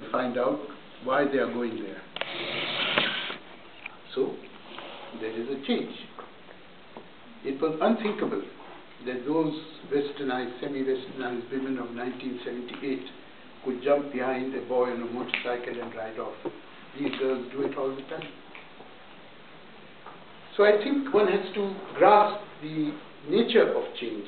and find out why they are going there. So, there is a change. It was unthinkable that those westernized, semi-westernized women of 1978 could jump behind a boy on a motorcycle and ride off. These girls do it all the time. So I think one has to grasp the nature of change